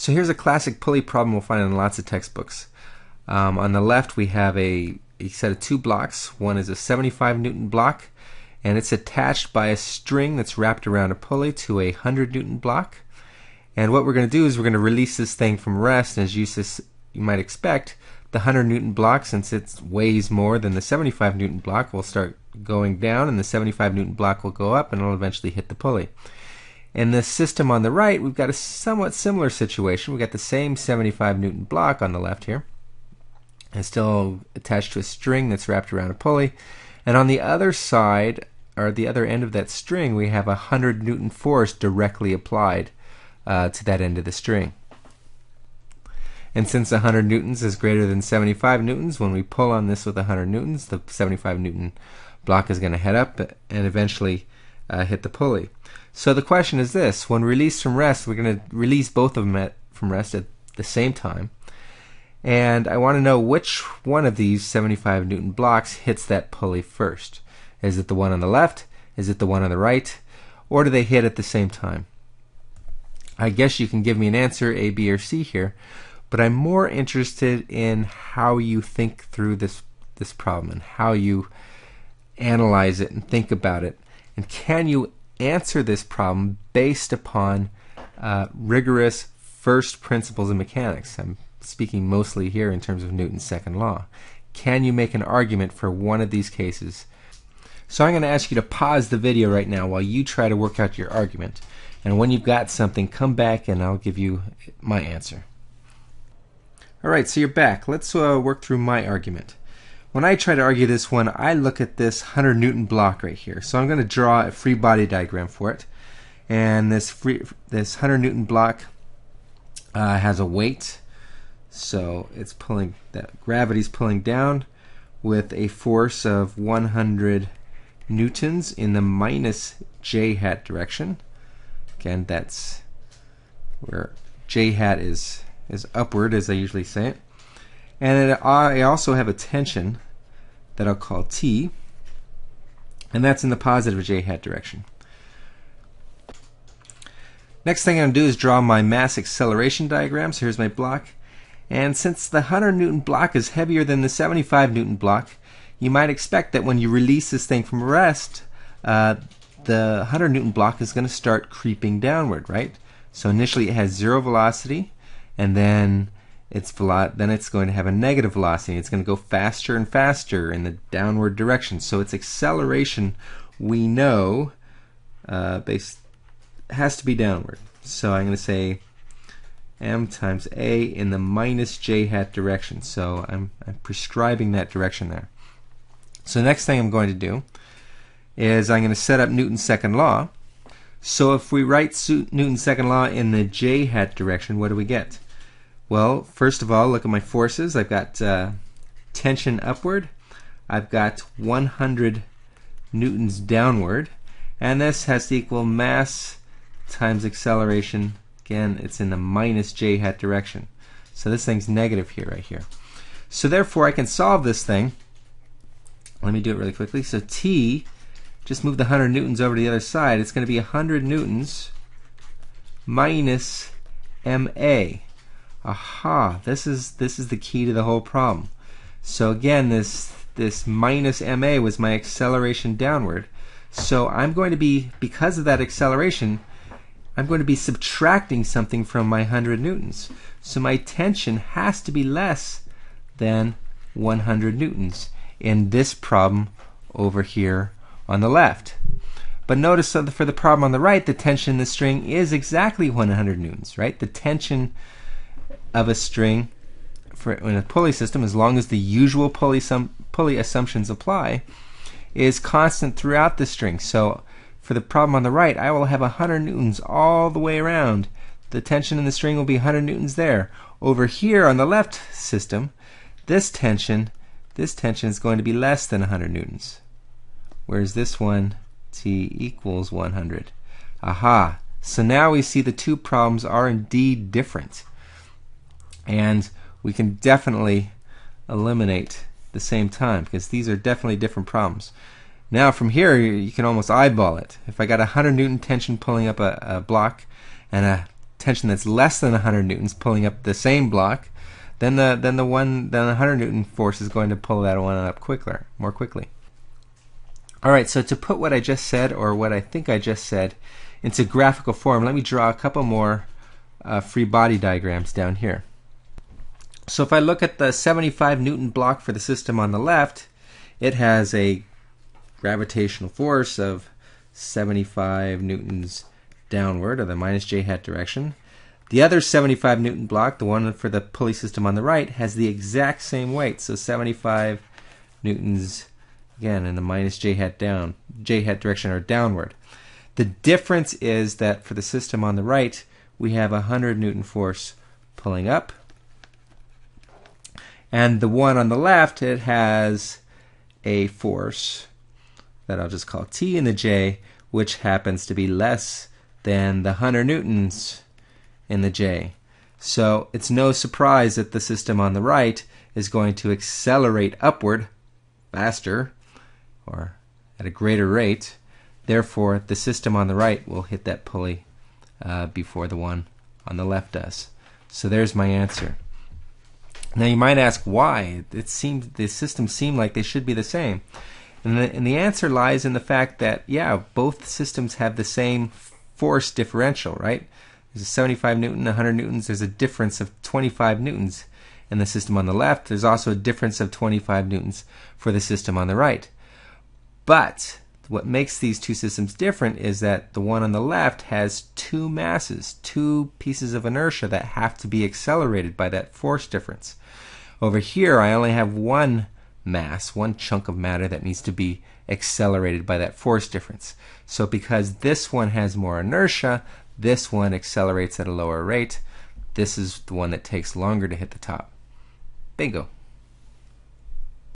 So here's a classic pulley problem we'll find in lots of textbooks. Um, on the left we have a, a set of two blocks. One is a 75 newton block and it's attached by a string that's wrapped around a pulley to a 100 newton block. And what we're going to do is we're going to release this thing from rest. And as you, you might expect, the 100 newton block, since it weighs more than the 75 newton block, will start going down, and the 75 newton block will go up, and it'll eventually hit the pulley. In the system on the right, we've got a somewhat similar situation. We've got the same 75 newton block on the left here. It's still attached to a string that's wrapped around a pulley. And on the other side, or the other end of that string, we have a 100 newton force directly applied uh, to that end of the string. And since 100 newtons is greater than 75 newtons, when we pull on this with 100 newtons, the 75 newton block is going to head up and eventually uh, hit the pulley. So the question is this: When released from rest, we're going to release both of them at, from rest at the same time, and I want to know which one of these 75 newton blocks hits that pulley first. Is it the one on the left? Is it the one on the right? Or do they hit at the same time? I guess you can give me an answer A, B, or C here, but I'm more interested in how you think through this this problem and how you analyze it and think about it, and can you answer this problem based upon uh, rigorous first principles of mechanics. I'm speaking mostly here in terms of Newton's second law. Can you make an argument for one of these cases? So I'm going to ask you to pause the video right now while you try to work out your argument. And when you've got something, come back and I'll give you my answer. Alright, so you're back. Let's uh, work through my argument. When I try to argue this one, I look at this 100 Newton block right here. So I'm going to draw a free body diagram for it. And this free, this 100 Newton block uh, has a weight. So it's pulling, that gravity's pulling down with a force of 100 newtons in the minus j hat direction. Again, that's where j hat is, is upward, as I usually say it. And it, I also have a tension that I'll call T, and that's in the positive j hat direction. Next thing I'm going to do is draw my mass acceleration diagram. So here's my block. And since the 100 Newton block is heavier than the 75 Newton block, you might expect that when you release this thing from rest, uh, the 100 Newton block is going to start creeping downward, right? So initially it has zero velocity, and then its velo- then it's going to have a negative velocity. It's going to go faster and faster in the downward direction. So its acceleration, we know, uh, based has to be downward. So I'm going to say m times a in the minus j hat direction. So I'm, I'm prescribing that direction there. So the next thing I'm going to do is I'm going to set up Newton's second law. So if we write Newton's second law in the j hat direction, what do we get? Well, first of all, look at my forces. I've got uh, tension upward. I've got 100 newtons downward. And this has to equal mass times acceleration. Again, it's in the minus j hat direction. So this thing's negative here, right here. So therefore, I can solve this thing. Let me do it really quickly. So T, just move the 100 newtons over to the other side. It's going to be 100 newtons minus MA aha, this is this is the key to the whole problem. So again, this this minus ma was my acceleration downward. So I'm going to be because of that acceleration, I'm going to be subtracting something from my 100 newtons. So my tension has to be less than 100 newtons in this problem over here on the left. But notice for the problem on the right, the tension in the string is exactly 100 newtons, right? The tension of a string for in a pulley system, as long as the usual pulley, sum, pulley assumptions apply, is constant throughout the string. So for the problem on the right, I will have 100 newtons all the way around. The tension in the string will be 100 newtons there. Over here on the left system, this tension, this tension is going to be less than 100 newtons. Whereas this one, T equals 100. Aha! So now we see the two problems are indeed different and we can definitely eliminate the same time because these are definitely different problems. Now from here you can almost eyeball it. If I got a 100 newton tension pulling up a, a block and a tension that's less than 100 newtons pulling up the same block, then the then the one then the 100 newton force is going to pull that one up quicker, more quickly. All right, so to put what I just said or what I think I just said into graphical form, let me draw a couple more uh, free body diagrams down here. So if I look at the 75 newton block for the system on the left, it has a gravitational force of 75 newtons downward, or the minus j hat direction. The other 75 newton block, the one for the pulley system on the right, has the exact same weight, so 75 newtons again in the minus j hat down, j hat direction or downward. The difference is that for the system on the right, we have a 100 newton force pulling up, and the one on the left, it has a force that I'll just call T in the J, which happens to be less than the 100 newtons in the J. So it's no surprise that the system on the right is going to accelerate upward faster or at a greater rate. Therefore, the system on the right will hit that pulley uh, before the one on the left does. So there's my answer. Now you might ask why. It seems the systems seem like they should be the same. And the, and the answer lies in the fact that, yeah, both systems have the same force differential, right? There's a 75 newton, 100 newtons. There's a difference of 25 newtons in the system on the left. There's also a difference of 25 newtons for the system on the right. But what makes these two systems different is that the one on the left has two masses, two pieces of inertia that have to be accelerated by that force difference. Over here, I only have one mass, one chunk of matter that needs to be accelerated by that force difference. So because this one has more inertia, this one accelerates at a lower rate. This is the one that takes longer to hit the top. Bingo.